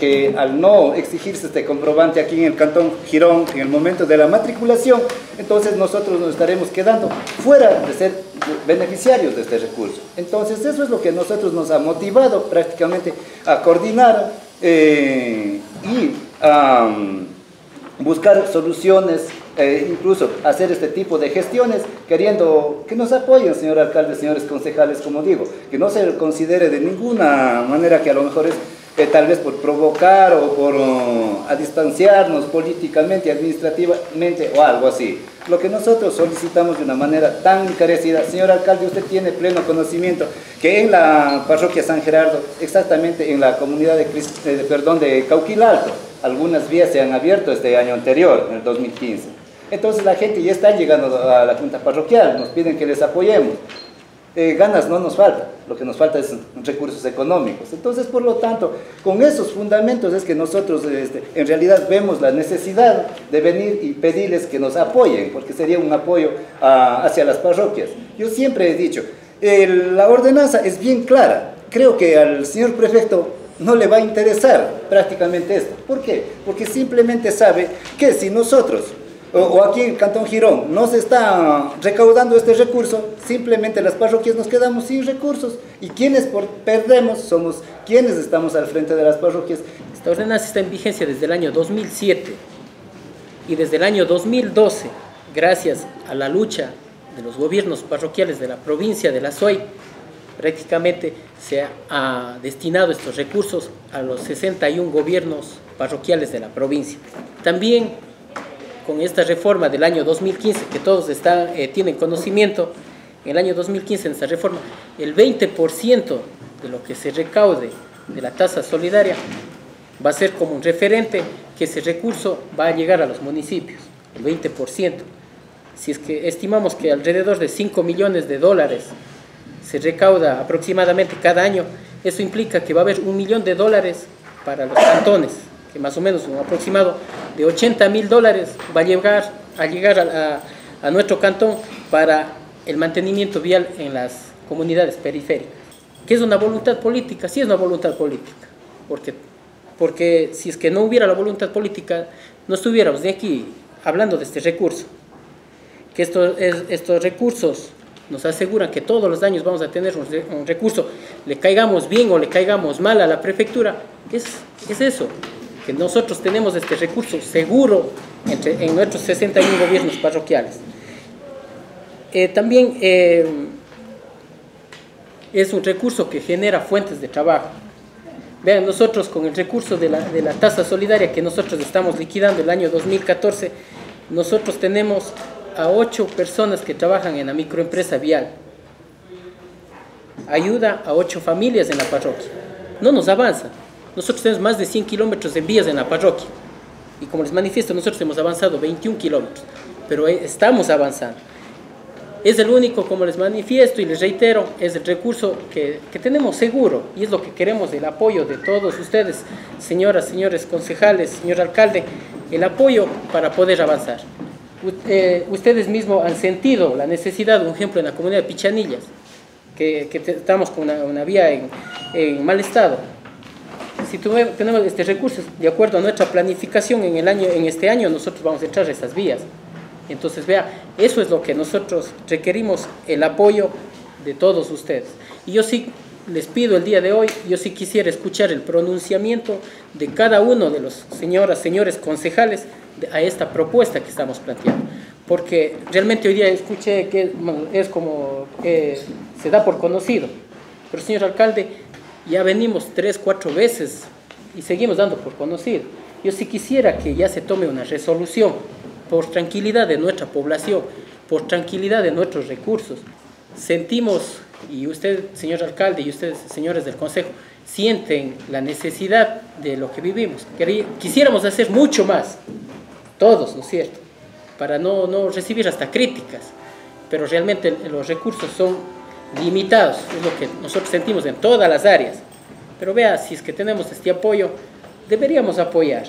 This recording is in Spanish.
que al no exigirse este comprobante aquí en el Cantón Girón en el momento de la matriculación, entonces nosotros nos estaremos quedando fuera de ser beneficiarios de este recurso. Entonces eso es lo que nosotros nos ha motivado prácticamente a coordinar eh, y a buscar soluciones, eh, incluso hacer este tipo de gestiones, queriendo que nos apoyen, señor alcalde, señores concejales, como digo, que no se considere de ninguna manera que a lo mejor es eh, tal vez por provocar o por uh, a distanciarnos políticamente, administrativamente o algo así. Lo que nosotros solicitamos de una manera tan encarecida, señor alcalde, usted tiene pleno conocimiento que en la parroquia San Gerardo, exactamente en la comunidad de, eh, perdón, de Cauquilalto, algunas vías se han abierto este año anterior, en el 2015. Entonces la gente ya está llegando a la junta parroquial, nos piden que les apoyemos. Eh, ganas no nos falta, lo que nos falta es recursos económicos. Entonces, por lo tanto, con esos fundamentos es que nosotros este, en realidad vemos la necesidad de venir y pedirles que nos apoyen, porque sería un apoyo ah, hacia las parroquias. Yo siempre he dicho, la ordenanza es bien clara. Creo que al señor prefecto no le va a interesar prácticamente esto. ¿Por qué? Porque simplemente sabe que si nosotros, o, aquí en Cantón Girón, no se está recaudando este recurso, simplemente las parroquias nos quedamos sin recursos. Y quienes perdemos somos quienes estamos al frente de las parroquias. Esta ordenanza está en vigencia desde el año 2007 y desde el año 2012, gracias a la lucha de los gobiernos parroquiales de la provincia de La Suay, prácticamente se ha destinado estos recursos a los 61 gobiernos parroquiales de la provincia. También con esta reforma del año 2015, que todos están, eh, tienen conocimiento, en el año 2015 en esta reforma, el 20% de lo que se recaude de la tasa solidaria va a ser como un referente que ese recurso va a llegar a los municipios, el 20%. Si es que estimamos que alrededor de 5 millones de dólares se recauda aproximadamente cada año, eso implica que va a haber un millón de dólares para los cantones, que más o menos un aproximado de 80 mil dólares va a llegar a, llegar a, nuestro cantón para el mantenimiento vial en las comunidades periféricas. ¿Qué es una voluntad política? Sí es una voluntad política, porque, porque si es que no hubiera la voluntad política, no estuviéramos de aquí hablando de este recurso. Que estos, estos recursos nos aseguran que todos los años vamos a tener un, recurso, le caigamos bien o le caigamos mal a la prefectura, es, es eso, nosotros tenemos este recurso seguro entre, en nuestros 61 gobiernos parroquiales. Eh, también eh, es un recurso que genera fuentes de trabajo. Vean, nosotros con el recurso de la, de la tasa solidaria que nosotros estamos liquidando el año 2014, nosotros tenemos a ocho personas que trabajan en la microempresa vial. Ayuda a ocho familias en la parroquia. No nos avanza. Nosotros tenemos más de 100 kilómetros de vías en la parroquia. Y como les manifiesto, nosotros hemos avanzado 21 kilómetros. Pero estamos avanzando. Es el único, como les manifiesto y les reitero, es el recurso que, que tenemos seguro y es lo que queremos, el apoyo de todos ustedes, señoras, señores concejales, señor alcalde, el apoyo para poder avanzar. Eh, ustedes mismos han sentido la necesidad, un ejemplo, en la comunidad de Pichanillas, que, estamos con una, vía en, mal estado. Si tenemos este recurso, de acuerdo a nuestra planificación en, el año, en este año, nosotros vamos a echar esas vías. Entonces, vea, eso es lo que nosotros requerimos, el apoyo de todos ustedes. Y yo sí les pido el día de hoy, yo sí quisiera escuchar el pronunciamiento de cada uno de los señoras, señores concejales, a esta propuesta que estamos planteando. Porque realmente hoy día escuché que es como que se da por conocido. Pero señor alcalde, ya venimos tres, cuatro veces y seguimos dando por conocido. Yo sí quisiera que ya se tome una resolución por tranquilidad de nuestra población, por tranquilidad de nuestros recursos. Sentimos, y usted, señor alcalde, y ustedes, señores del Consejo, sienten la necesidad de lo que vivimos. Quisiéramos hacer mucho más, todos, ¿no es cierto? Para no, no recibir hasta críticas, pero realmente los recursos son limitados, es lo que nosotros sentimos en todas las áreas. Pero vea, si es que tenemos este apoyo, deberíamos apoyar.